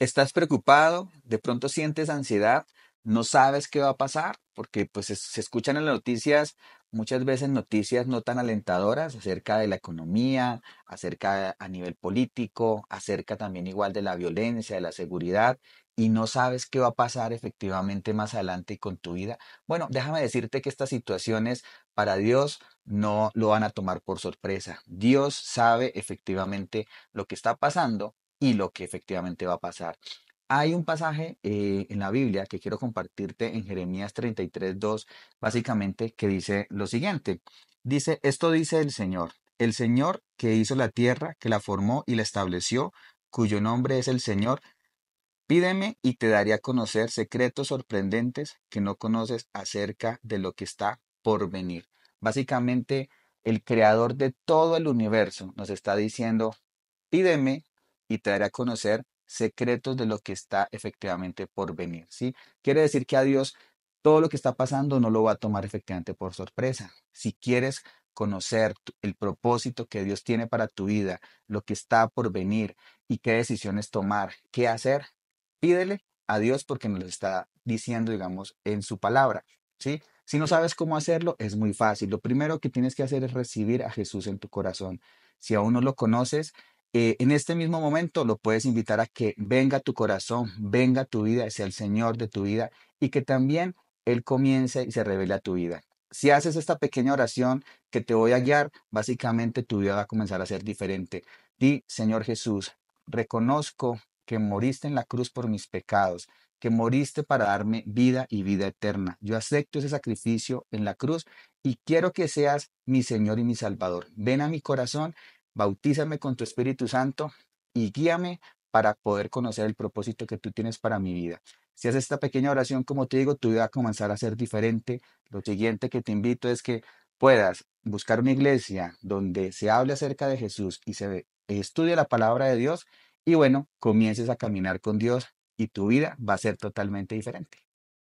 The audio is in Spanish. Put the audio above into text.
Estás preocupado, de pronto sientes ansiedad, no sabes qué va a pasar, porque pues se, escuchan en las noticias muchas veces noticias no tan alentadoras acerca de la economía, acerca a nivel político, acerca también igual de la violencia, de la seguridad, y no sabes qué va a pasar efectivamente más adelante con tu vida. Bueno, déjame decirte que estas situaciones para Dios no lo van a tomar por sorpresa. Dios sabe efectivamente lo que está pasando y lo que efectivamente va a pasar. Hay un pasaje eh, en la Biblia que quiero compartirte en Jeremías 33, 2, básicamente que dice lo siguiente. Dice, esto dice el Señor, el Señor que hizo la tierra, que la formó y la estableció, cuyo nombre es el Señor, pídeme y te daré a conocer secretos sorprendentes que no conoces acerca de lo que está por venir. Básicamente, el creador de todo el universo nos está diciendo, pídeme y daré a conocer secretos de lo que está efectivamente por venir, ¿sí? Quiere decir que a Dios todo lo que está pasando no lo va a tomar efectivamente por sorpresa. Si quieres conocer el propósito que Dios tiene para tu vida, lo que está por venir y qué decisiones tomar, qué hacer, pídele a Dios porque nos lo está diciendo, digamos, en su palabra, ¿sí? Si no sabes cómo hacerlo, es muy fácil. Lo primero que tienes que hacer es recibir a Jesús en tu corazón. Si aún no lo conoces, eh, en este mismo momento lo puedes invitar a que venga tu corazón, venga tu vida, sea el Señor de tu vida y que también Él comience y se revele a tu vida. Si haces esta pequeña oración que te voy a guiar, básicamente tu vida va a comenzar a ser diferente. Di, Señor Jesús, reconozco que moriste en la cruz por mis pecados, que moriste para darme vida y vida eterna. Yo acepto ese sacrificio en la cruz y quiero que seas mi Señor y mi Salvador. Ven a mi corazón Bautízame con tu Espíritu Santo y guíame para poder conocer el propósito que tú tienes para mi vida. Si haces esta pequeña oración, como te digo, tu vida va a comenzar a ser diferente. Lo siguiente que te invito es que puedas buscar una iglesia donde se hable acerca de Jesús y se estudie la palabra de Dios y bueno, comiences a caminar con Dios y tu vida va a ser totalmente diferente.